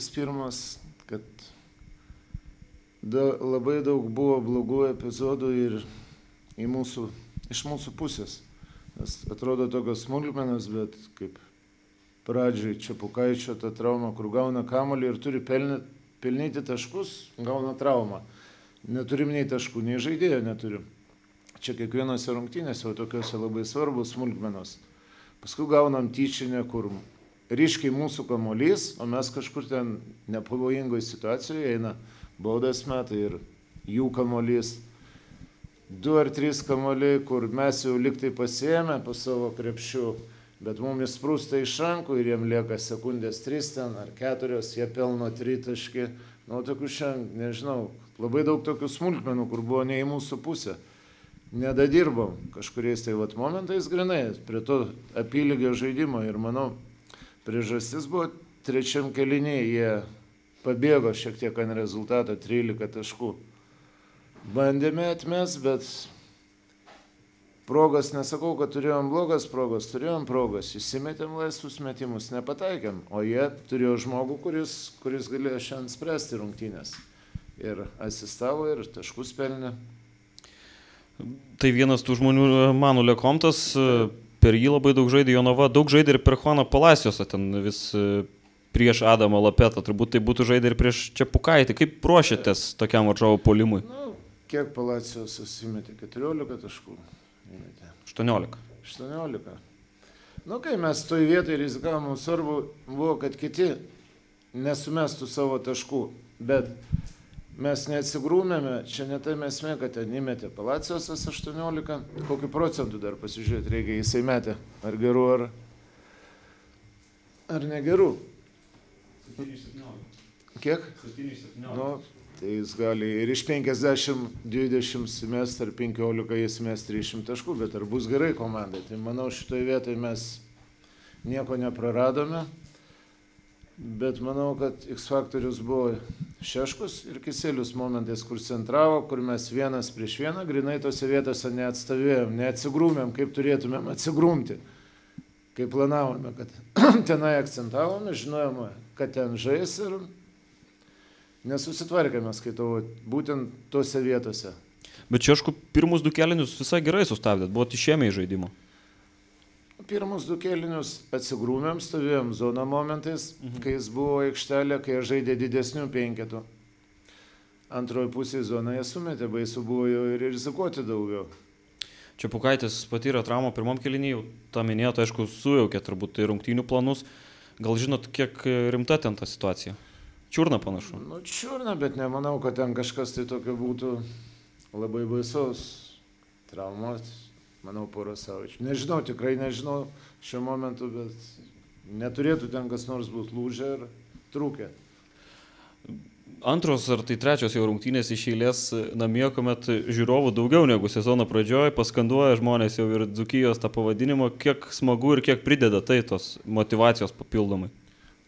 įvartis pirmas, kad da, labai daug buvo blogų epizodų ir mūsų, iš mūsų pusės. Nes atrodo tokios smulkmenos, bet kaip pradžiai Čiapukaičio ta trauma, kur gauna kamolį ir turi pelnyti, pelnyti taškus, gauna traumą. Neturim nei taškų, nei žaidėjo neturim. Čia kiekvienose rungtynėse, o tokiuose labai svarbus smulkmenos. Paskui gaunam tyčinę, kur ryškiai mūsų kamolys, o mes kažkur ten nepavojingoje situacijoje eina baudas metai ir jų kamolys. Du ar trys kamoliai, kur mes jau liktai pasiemę po savo krepšių, bet mums įsprūsta iš rankų ir jiem lieka sekundės trys ten ar keturios, jie pelno tritaškį. Nu, tokių šiandien, nežinau, labai daug tokių smulkmenų, kur buvo ne į mūsų pusę. Nedadirbom kažkuriais tai vat momentais grinai prie to apylygio žaidimo ir manau, priežastis buvo trečiam keliniai, jie pabėgo šiek tiek ant rezultato 13 taškų. Bandėme atmes, bet progas, nesakau, kad turėjom blogas progas, turėjom progas, įsimetėm laisvus metimus, nepataikėm, o jie turėjo žmogų, kuris, kuris galėjo šiandien spręsti rungtynės. Ir asistavo, ir taškus pelnė. Tai vienas tų žmonių, Manu Lekomtas, per jį labai daug žaidė Jonava, daug žaidė ir per Juaną Palaciosą, ten vis prieš Adamą Lapetą, turbūt tai būtų žaidę ir prieš Čiapukaitį. Kaip ruošiatės tokiam varžovo polimui? Nu, kiek Palacijos susimetė? 14 taškų. Įmetė. 18. 18. Nu, kai mes toj vietoj rizikavom, svarbu buvo, kad kiti nesumestų savo taškų, bet mes neatsigrūmėme, čia ne tai esmė, kad ten įmetė Palacijosas 18, kokiu procentu dar pasižiūrėti reikia, jisai metė, ar gerų, ar, ar negerų. Kiek? 7-17. Nu, tai jis gali ir iš 50-20 mest ar 15 jis mest 300 taškų, bet ar bus gerai komandai. Tai manau šitoje vietoje mes nieko nepraradome, bet manau, kad X faktorius buvo šeškus ir kiselius momentais, kur centravo, kur mes vienas prieš vieną, grinai tose vietose neatstovėjom, neatsigrūmėm, kaip turėtumėm atsigrūmti kai planavome, kad tenai akcentavome, žinojome, kad ten žais ir nesusitvarkėme, skaitau, būtent tose vietose. Bet čia, aišku, pirmus du kelinius visai gerai sustabdėt, buvot išėmę į žaidimą. Pirmus du kelinius atsigrūmėm, stovėjom zoną momentais, mhm. kai jis buvo aikštelė, kai žaidė didesnių penketų. Antroji pusė zonoje sumetė, baisu buvo jau ir rizikuoti daugiau. Čia Pukaitis patyrė traumą pirmam keliniui, jau tą minėjote, aišku, sujaukė turbūt tai rungtynių planus. Gal žinot, kiek rimta ten ta situacija? Čiurna panašu. Nu, čiurna, bet nemanau, kad ten kažkas tai tokio būtų labai baisaus traumos. Manau, porą savaičių. Nežinau, tikrai nežinau šiuo momentu, bet neturėtų ten kas nors būti lūžę ir trūkę antros ar tai trečios jau rungtynės iš eilės namie, kuomet žiūrovų daugiau negu sezono pradžioje, paskanduoja žmonės jau ir Dzukijos tą pavadinimą, kiek smagu ir kiek prideda tai tos motivacijos papildomai.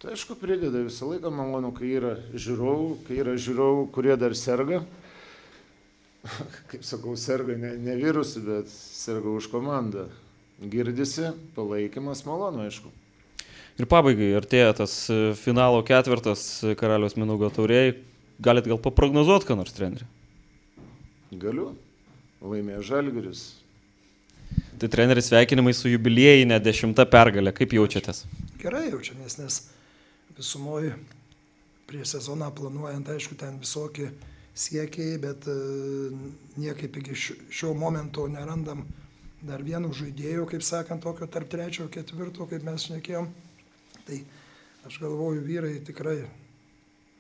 Tai aišku, prideda visą laiką malonu, kai yra žiūrovų, kai yra žiūrovų, kurie dar serga. Kaip sakau, serga ne, ne virusų, bet serga už komandą. Girdisi, palaikymas malonu, aišku. Ir pabaigai, artėja tas e, finalo ketvirtas e, Karaliaus Minugo tauriai. Galit gal paprognozuoti, ką nors treneri? Galiu. Laimėjo Žalgiris. Tai treneris sveikinimai su jubiliejinė dešimta pergalė. Kaip jaučiatės? Gerai jaučiamės, nes visumoje prieš sezoną planuojant, aišku, ten visokie siekiai, bet e, niekaip iki šio momento nerandam dar vieno žaidėjo, kaip sakant, tokio tarp trečio, ketvirto, kaip mes šnekėjom. Tai aš galvoju, vyrai tikrai,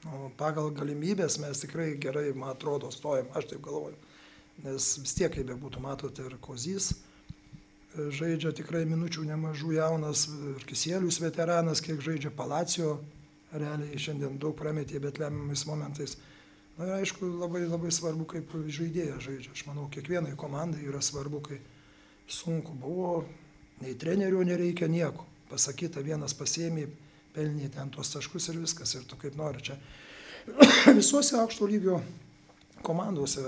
nu, pagal galimybės mes tikrai gerai, man atrodo, stojam, aš taip galvoju. Nes vis tiek, kaip bebūtų, matote, ir Kozys e, žaidžia tikrai minučių nemažų jaunas, ir Kisėlius veteranas, kiek žaidžia Palacijo, realiai šiandien daug prametė, bet lemiamais momentais. Na ir aišku, labai labai svarbu, kaip žaidėjas žaidžia. Aš manau, kiekvienai komandai yra svarbu, kai sunku buvo, nei trenerių nereikia nieko pasakyta, vienas pasiemi, pelnė ten tuos taškus ir viskas, ir tu kaip nori čia. Visuose aukšto lygio komandose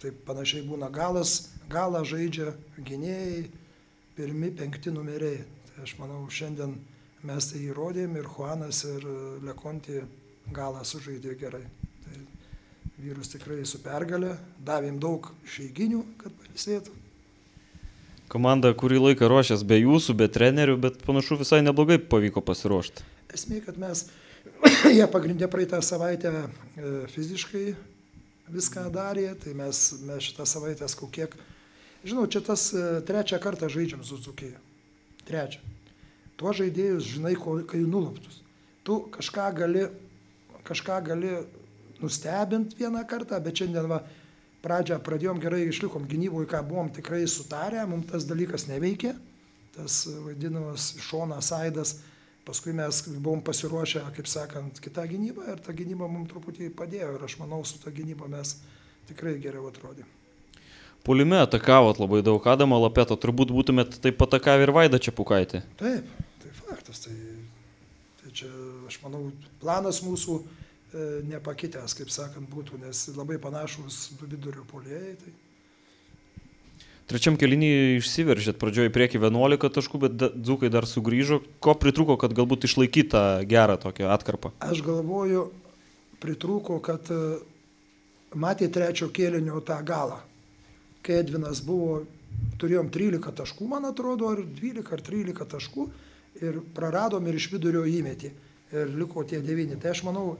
taip panašiai būna galas, galą žaidžia gynėjai, pirmi, penkti numeriai. Tai aš manau, šiandien mes tai įrodėm ir Juanas ir Lekonti galą sužaidė gerai. Vyrus tikrai su pergalė, davėm daug išeiginių, kad pailsėtų. Komanda kurį laiką ruošęs be jūsų, be trenerių, bet panašu visai neblogai pavyko pasiruošti. Esmė, kad mes, jie pagrindė praeitą savaitę e, fiziškai viską darė, tai mes, mes šitą savaitę kiek, žinau, čia tas e, trečią kartą žaidžiam Zuzukėje. Trečią. Tuo žaidėjus žinai, kai nuluptus. Tu kažką gali, kažką gali nustebinti vieną kartą, bet šiandien va, pradžią pradėjom gerai, išlikom gynyboje, ką buvom tikrai sutarę, mums tas dalykas neveikė, tas vadinamas šonas aidas, paskui mes buvom pasiruošę, kaip sakant, kitą gynybą ir ta gynyba mums truputį padėjo ir aš manau, su ta gynyba mes tikrai geriau atrodėm. Pulime atakavot labai daug Adamo Lapeto, turbūt būtumėt taip atakavę ir Vaidą Čiapukaitį. Taip, tai faktas. Tai, tai čia, aš manau, planas mūsų nepakitęs, kaip sakant, būtų, nes labai panašus du vidurio polėjai. Tai... Trečiam kelinį išsiveržėt, pradžioje prieki 11 taškų, bet dzukai dar sugrįžo. Ko pritruko, kad galbūt išlaikytą gerą tokią atkarpą? Aš galvoju, pritruko, kad e, matė trečio kėlinio tą galą. Kai Edvinas buvo, turėjom 13 taškų, man atrodo, ar 12 ar 13 taškų ir praradom ir iš vidurio įmetį. Ir liko tie 9. Tai aš manau,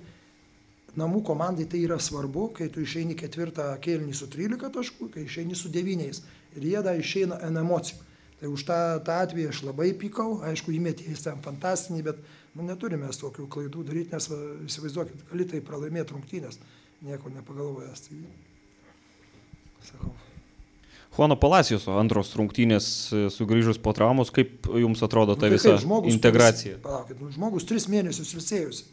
namų komandai tai yra svarbu, kai tu išeini ketvirtą kėlinį su 13 taškų, kai išeini su 9 ir jie dar išeina N emocijų. Tai už tą, tą atvejį aš labai pykau, aišku, įmetėjai ten fantastinį, bet nu, neturime tokių klaidų daryti, nes va, įsivaizduokit, gali tai pralaimėti rungtynės, nieko nepagalvojęs. Tai, sakau. Juano Palacijoso antros rungtynės e, sugrįžus po traumos, kaip jums atrodo ta nu, tai visa žmogus, integracija? Palaukit, nu, žmogus tris mėnesius ilsėjusi.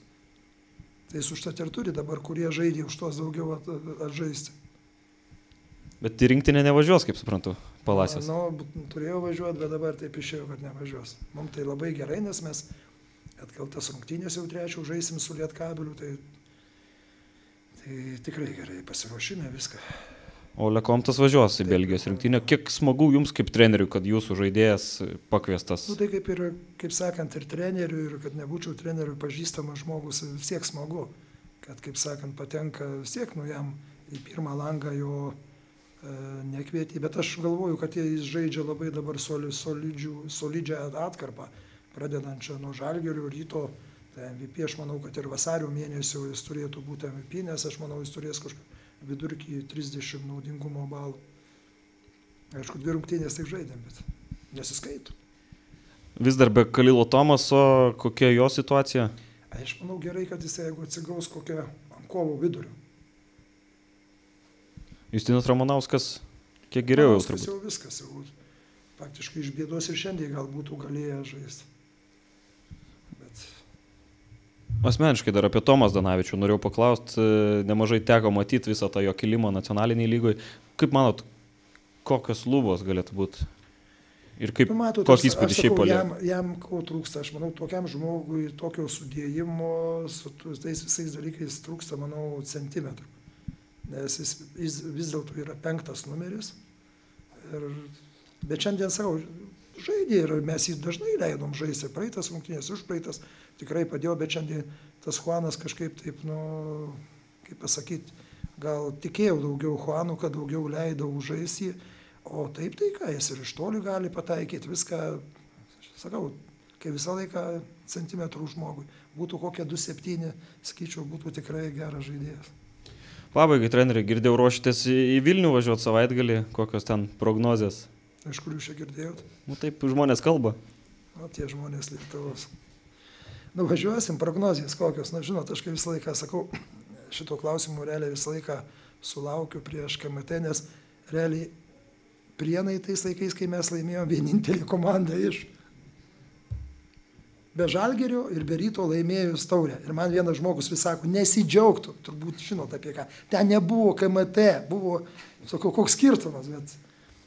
Tai jis užtat ir turi dabar, kurie žaidė už tuos daugiau atžaisti. Bet į rinktinę nevažiuos, kaip suprantu, palasės. Na, nu, turėjau važiuoti, bet dabar taip išėjo, kad nevažiuos. Mums tai labai gerai, nes mes atkeltas rungtynės jau trečių žaisim su lietkabeliu, tai, tai tikrai gerai pasiruošime viską. O Lekomtas važiuos į Belgijos rinktinę. Kiek smagu jums kaip treneriui, kad jūsų žaidėjas pakviestas? Nu, tai kaip ir, kaip sakant, ir treneriui, ir kad nebūčiau treneriui pažįstamas žmogus, vis tiek smagu, kad, kaip sakant, patenka vis tiek, nu jam į pirmą langą jo e, nekvietė. Bet aš galvoju, kad jis žaidžia labai dabar soli, solidžių, solidžią atkarpą, pradedančią nuo žalgerio ryto. Tai MVP aš manau, kad ir vasario mėnesio jis turėtų būti MVP, nes aš manau, jis turės kažką vidurkį 30 naudingumo balų. Aišku, dvi rungtynės tai žaidėm, bet nesiskaito. Vis dar be Kalilo Tomaso, kokia jo situacija? Aš manau gerai, kad jis jeigu atsigaus kokią kovo vidurio. Justinas Ramonauskas, kiek geriau jau turbūt? Jau viskas, jau faktiškai iš bėdos ir šiandien gal būtų galėję žaisti. Asmeniškai dar apie Tomas Danavičių norėjau paklausti, e, nemažai teko matyti visą tą jo kilimą nacionaliniai lygoj. Kaip manot, kokios lubos galėtų būti? Ir kaip, nu, matot, kokį įspūdį šiaip paliko? Jam, jam ko trūksta, aš manau, tokiam žmogui tokio sudėjimo su tais visais dalykais trūksta, manau, centimetrų. Nes jis, jis vis dėlto yra penktas numeris. Ir, bet šiandien savo žaidė ir mes jį dažnai leidom žaisti. Praeitas rungtynės, užpraeitas tikrai padėjo, bet šiandien tas Juanas kažkaip taip, nu, kaip pasakyti, gal tikėjau daugiau Juanų, kad daugiau leidau žaisti, o taip tai ką, jis ir iš toli gali pataikyti viską, sakau, kai visą laiką centimetrų žmogui. Būtų kokie 2-7, sakyčiau, būtų tikrai geras žaidėjas. Pabaigai, treneri, girdėjau, ruošitės į Vilnių važiuoti savaitgalį, kokios ten prognozės? Iš kur jūs čia girdėjot? Nu taip, žmonės kalba. O tie žmonės Lietuvos nuvažiuosim, prognozijas kokios, na žinot, aš kaip visą laiką sakau, šito klausimu realiai visą laiką sulaukiu prieš KMT, nes realiai prienai tais laikais, kai mes laimėjome vienintelį komandą iš be žalgerio ir be ryto laimėjus taurę. Ir man vienas žmogus vis sako, nesidžiaugtų, turbūt žinot apie ką. Ten nebuvo KMT, buvo, sakau, koks skirtumas, bet,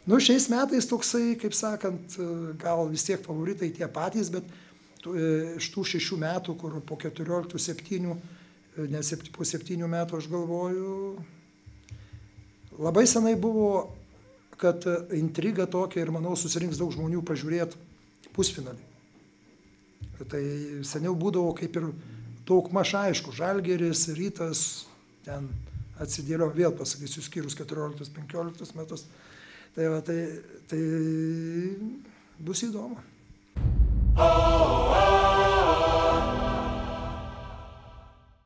nu, šiais metais toksai, kaip sakant, gal vis tiek favoritai tie patys, bet E, iš tų šešių metų, kur po 14-7, e, nes po 7 metų aš galvoju, labai senai buvo, kad intriga tokia ir manau susirinks daug žmonių pažiūrėti pusfinalį. Tai seniau būdavo kaip ir daug maž aišku, žalgeris, rytas, ten atsidėlio, vėl pasakysiu, skyrus 14-15 metus. Tai, va, tai, tai bus įdomu. Oh!